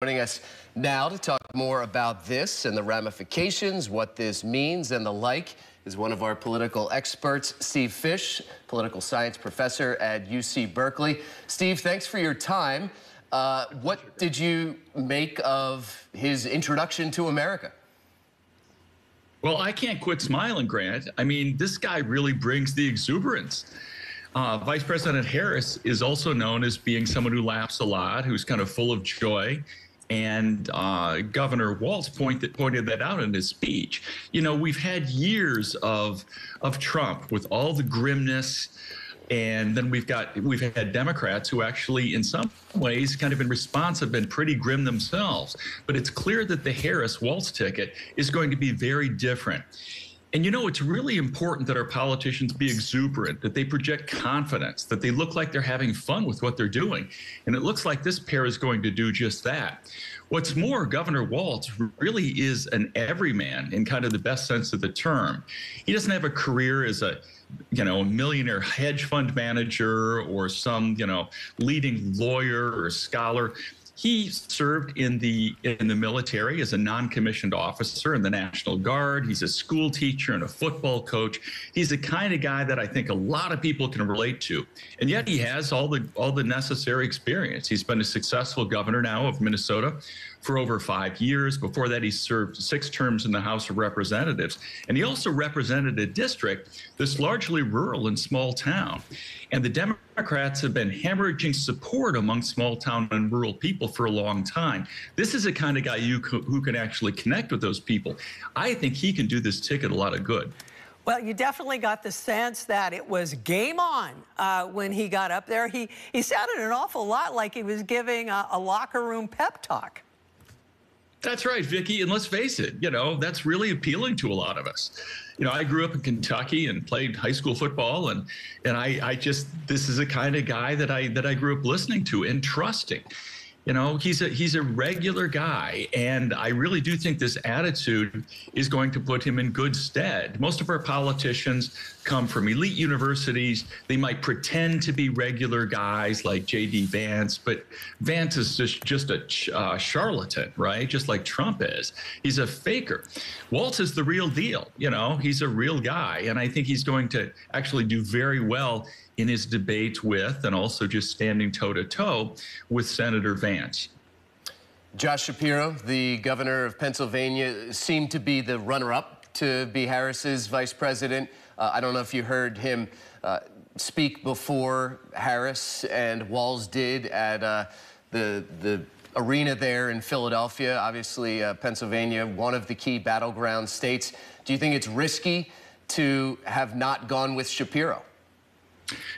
Joining us now to talk more about this and the ramifications, what this means, and the like is one of our political experts, Steve Fish, political science professor at UC Berkeley. Steve, thanks for your time. Uh, what did you make of his introduction to America? Well, I can't quit smiling, Grant. I mean, this guy really brings the exuberance. Uh, Vice President Harris is also known as being someone who laughs a lot, who's kind of full of joy. And uh, Governor Walz pointed pointed that out in his speech. You know, we've had years of of Trump with all the grimness, and then we've got we've had Democrats who actually, in some ways, kind of in response, have been pretty grim themselves. But it's clear that the Harris Walz ticket is going to be very different. And you know, it's really important that our politicians be exuberant, that they project confidence, that they look like they're having fun with what they're doing. And it looks like this pair is going to do just that. What's more, Governor Walz really is an everyman in kind of the best sense of the term. He doesn't have a career as a you know, millionaire hedge fund manager or some, you know, leading lawyer or scholar. He served in the in the military as a non-commissioned officer in the National Guard. He's a school teacher and a football coach. He's the kind of guy that I think a lot of people can relate to. And yet he has all the all the necessary experience. He's been a successful governor now of Minnesota for over five years. Before that, he served six terms in the House of Representatives. And he also represented a district that's largely rural and small town. And the Democrats have been hemorrhaging support among small town and rural people for a long time. This is the kind of guy you who can actually connect with those people. I think he can do this ticket a lot of good. Well, you definitely got the sense that it was game on uh, when he got up there. He, he sounded an awful lot like he was giving a, a locker room pep talk. That's right, Vicki. And let's face it, you know, that's really appealing to a lot of us. You know, I grew up in Kentucky and played high school football and and I, I just this is the kind of guy that I that I grew up listening to and trusting you know he's a he's a regular guy and i really do think this attitude is going to put him in good stead. Most of our politicians come from elite universities. They might pretend to be regular guys like jd vance but vance is just just a uh, charlatan right? Just like trump is. He's a faker. Walz is the real deal you know? He's a real guy and i think he's going to actually do very well in his debate with and also just standing toe to toe with Senator Vance. Josh Shapiro, the governor of Pennsylvania, seemed to be the runner up to be Harris's vice president. Uh, I don't know if you heard him uh, speak before Harris and Walz did at uh, the, the arena there in Philadelphia. Obviously, uh, Pennsylvania, one of the key battleground states. Do you think it's risky to have not gone with Shapiro?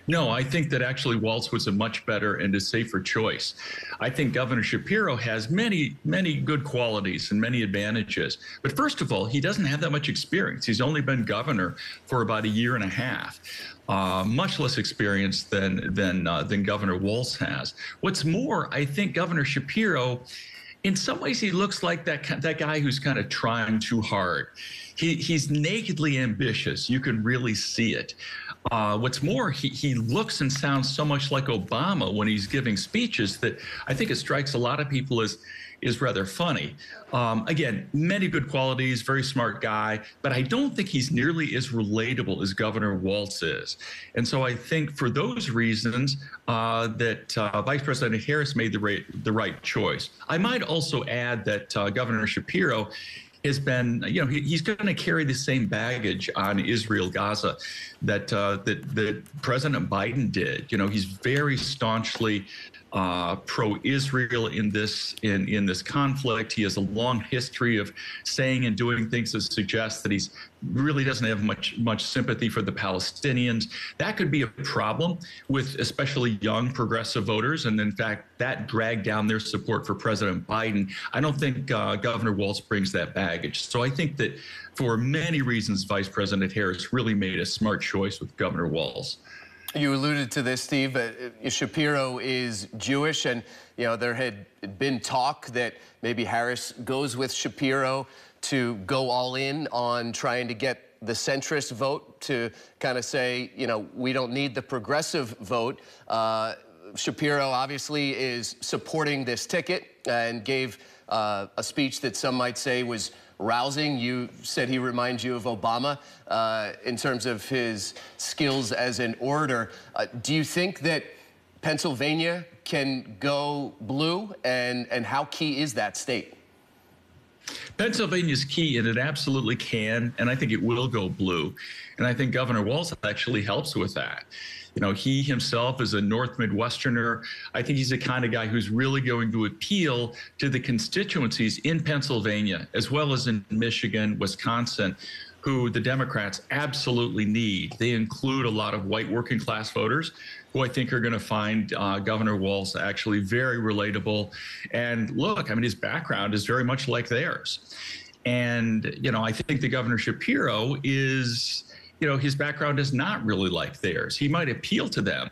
No, I think that actually Walz was a much better and a safer choice. I think Governor Shapiro has many, many good qualities and many advantages. But first of all, he doesn't have that much experience. He's only been governor for about a year and a half. Uh, much less experience than than uh, than Governor Walz has. What's more, I think Governor Shapiro in some ways he looks like that that guy who's kind of trying too hard. He he's nakedly ambitious. You can really see it. Uh, what's more, he, he looks and sounds so much like Obama when he's giving speeches that I think it strikes a lot of people as is rather funny. Um, again, many good qualities, very smart guy, but I don't think he's nearly as relatable as Governor Walz is. And so I think for those reasons uh, that uh, Vice President Harris made the right, the right choice. I might also add that uh, Governor Shapiro has been, you know, he, he's going to carry the same baggage on Israel Gaza that uh, that that President Biden did. You know, he's very staunchly uh, pro-Israel in this in in this conflict. He has a long history of saying and doing things that suggest that he's really doesn't have much much sympathy for the Palestinians. That could be a problem with especially young progressive voters, and in fact, that dragged down their support for President Biden. I don't think uh, Governor Walz brings that baggage. So I think that for many reasons, Vice President Harris really made a smart choice with Governor Walz. You alluded to this, Steve. Uh, Shapiro is Jewish, and you know there had been talk that maybe Harris goes with Shapiro to go all in on trying to get the centrist vote to kind of say, you know, we don't need the progressive vote. Uh, Shapiro obviously is supporting this ticket and gave uh, a speech that some might say was rousing. You said he reminds you of Obama uh, in terms of his skills as an orator. Uh, do you think that Pennsylvania can go blue, and, and how key is that state? Pennsylvania's key, and it absolutely can, and I think it will go blue. And I think Governor Walz actually helps with that. You know, he himself is a North Midwesterner. I think he's the kind of guy who's really going to appeal to the constituencies in Pennsylvania, as well as in Michigan, Wisconsin, who the Democrats absolutely need. They include a lot of white working class voters who I think are going to find uh, Governor Walz actually very relatable. And look, I mean, his background is very much like theirs. And, you know, I think the Governor Shapiro is you know, his background is not really like theirs. He might appeal to them,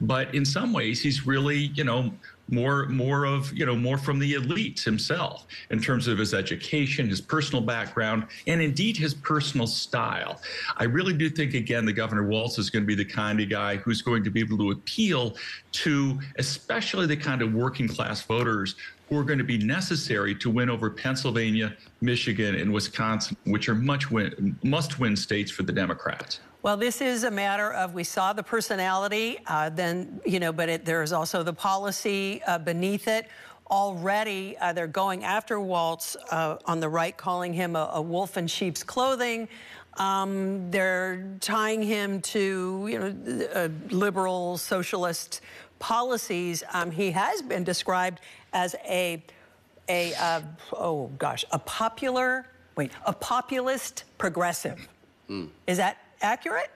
but in some ways, he's really, you know, more more of you know more from the elites himself in terms of his education his personal background and indeed his personal style. I really do think again the governor walz is going to be the kind of guy who's going to be able to appeal to especially the kind of working class voters who are going to be necessary to win over Pennsylvania, Michigan, and Wisconsin, which are much win, must win states for the Democrats. Well, this is a matter of we saw the personality, uh, then, you know, but it, there is also the policy uh, beneath it. Already, uh, they're going after Walz uh, on the right, calling him a, a wolf in sheep's clothing. Um, they're tying him to, you know, liberal socialist policies. Um, he has been described as a, a uh, oh gosh, a popular, wait, a populist progressive. Mm. Is that accurate?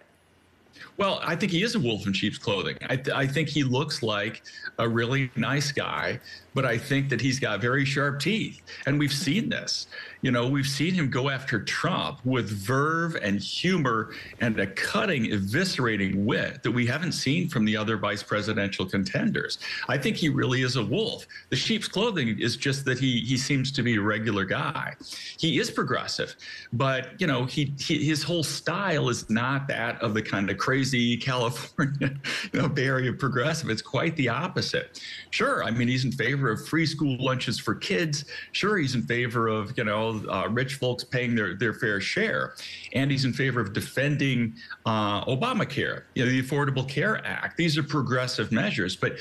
Well, I think he is a wolf in sheep's clothing. I, th- I, think he looks like a really nice guy, but I think that he's got very sharp teeth. And we've seen this. You know, we've seen him go after Trump with verve and humor and a cutting, eviscerating wit that we haven't seen from the other vice presidential contenders. I think he really is a wolf. The sheep's clothing is just that he he seems to be a regular guy. He is progressive, but you know, he, he his whole style is not that of the kind of crazy California, you know, Bay Area progressive. It's quite the opposite. Sure, I mean, he's in favor of free school lunches for kids. Sure, he's in favor of you know uh, rich folks paying their their fair share, and he's in favor of defending uh, Obamacare, you know, the Affordable Care Act. These are progressive measures, but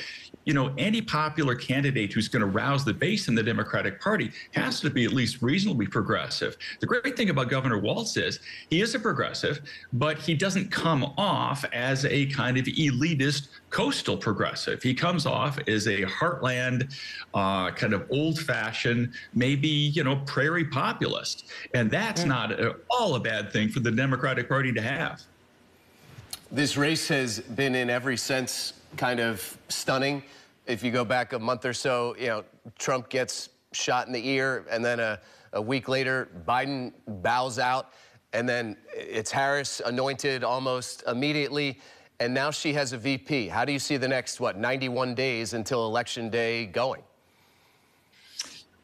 you know, any popular candidate who's going to rouse the base in the Democratic Party has to be at least reasonably progressive. The great thing about Governor Walz is he is a progressive, but he doesn't come off as a kind of elitist coastal progressive. He comes off as a heartland, uh, kind of old-fashioned, maybe you know, prairie populist, and that's mm. not at all a bad thing for the Democratic Party to have. This race has been, in every sense, kind of stunning. If you go back a month or so, you know, Trump gets shot in the ear, and then a, a week later, Biden bows out, and then it's Harris anointed almost immediately, and now she has a VP. How do you see the next, what, 91 days until Election Day going?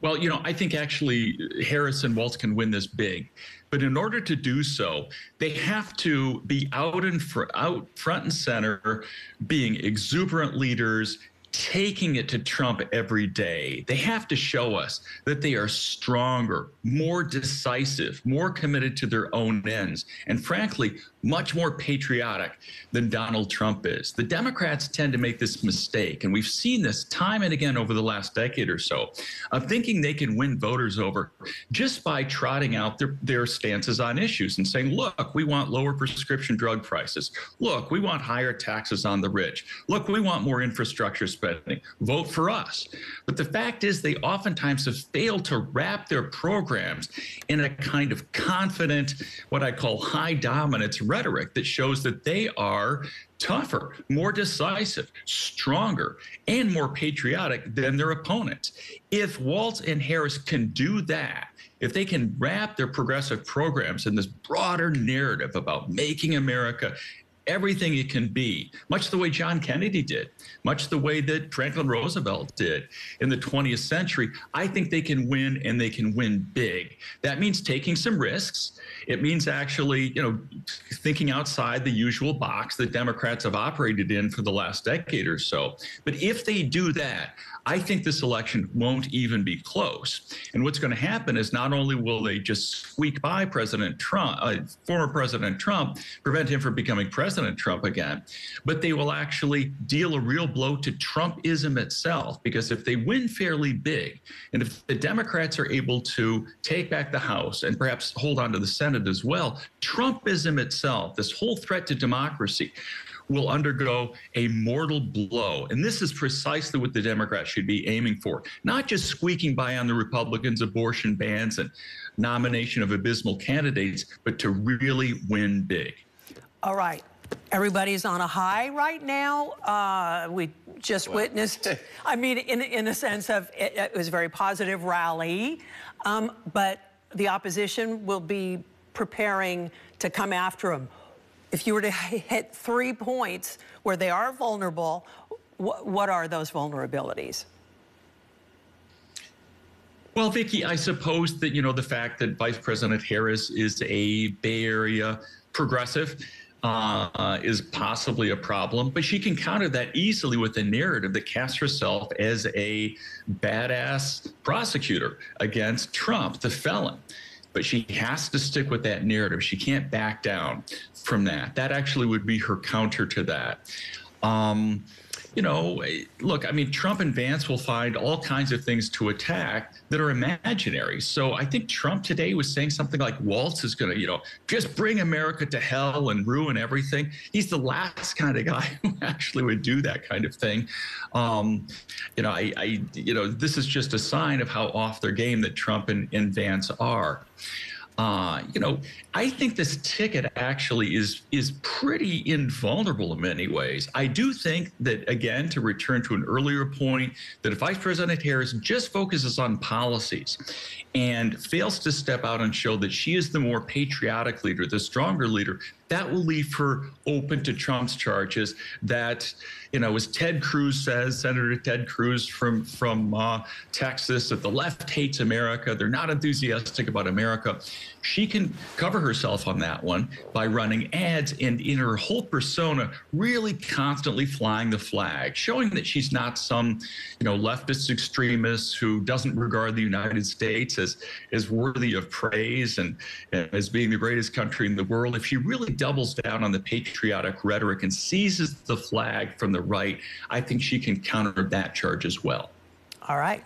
Well, you know, I think actually Harris and Walz can win this big. But in order to do so, they have to be out and fr- out front and center, being exuberant leaders, taking it to Trump every day. They have to show us that they are stronger, more decisive, more committed to their own ends, and frankly, much more patriotic than Donald Trump is. The Democrats tend to make this mistake, and we've seen this time and again over the last decade or so, of thinking they can win voters over just by trotting out their, their stances on issues and saying, look, we want lower prescription drug prices. Look, we want higher taxes on the rich. Look, we want more infrastructure spending. Vote for us. But the fact is, they oftentimes have failed to wrap their programs in a kind of confident, what I call high dominance rhetoric that shows that they are tougher, more decisive, stronger, and more patriotic than their opponents. If Walz and Harris can do that, if they can wrap their progressive programs in this broader narrative about making America everything it can be, much the way John Kennedy did, much the way that Franklin Roosevelt did in the 20th century, I think they can win and they can win big. That means taking some risks. It means actually, you know, thinking outside the usual box that Democrats have operated in for the last decade or so. But if they do that, I think this election won't even be close. And what's going to happen is not only will they just squeak by President Trump, uh, former President Trump, prevent him from becoming President Trump again, but they will actually deal a real blow to Trumpism itself. Because if they win fairly big, and if the Democrats are able to take back the House and perhaps hold on to the Senate as well, Trumpism itself, this whole threat to democracy, will undergo a mortal blow. And this is precisely what the Democrats should be aiming for, not just squeaking by on the Republicans' abortion bans and nomination of abysmal candidates, but to really win big. All right. Everybody's on a high right now. Uh, we just well. witnessed, I mean, in, in a sense of it, it was a very positive rally, um, but the opposition will be preparing to come after him if you were to hit three points where they are vulnerable, wh what are those vulnerabilities? Well, Vicki, I suppose that, you know, the fact that Vice President Harris is a Bay Area progressive uh, is possibly a problem, but she can counter that easily with a narrative that casts herself as a badass prosecutor against Trump, the felon but she has to stick with that narrative. She can't back down from that. That actually would be her counter to that. Um, you know, look, I mean, Trump and Vance will find all kinds of things to attack that are imaginary. So I think Trump today was saying something like Walz is going to, you know, just bring America to hell and ruin everything. He's the last kind of guy who actually would do that kind of thing. Um, you know, I, I, you know, this is just a sign of how off their game that Trump and, and Vance are. Uh, you know, I think this ticket actually is is pretty invulnerable in many ways. I do think that again, to return to an earlier point, that if Vice President Harris just focuses on policies and fails to step out and show that she is the more patriotic leader, the stronger leader, that will leave her open to Trump's charges that, you know, as Ted Cruz says, Senator Ted Cruz from, from uh, Texas, that the left hates America. They're not enthusiastic about America. She can cover herself on that one by running ads and in her whole persona, really constantly flying the flag, showing that she's not some, you know, leftist extremist who doesn't regard the United States as, as worthy of praise and, and as being the greatest country in the world. If she really doubles down on the patriotic rhetoric and seizes the flag from the right, I think she can counter that charge as well. All right.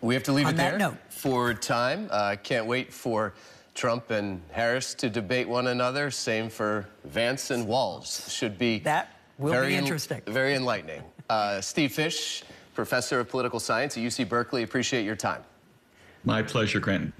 We have to leave on it there note. for time. Uh, can't wait for Trump and Harris to debate one another. Same for Vance and Walz. Should be that will very be interesting. very enlightening. Uh, Steve Fish, professor of political science at UC Berkeley. Appreciate your time. My pleasure, Grant.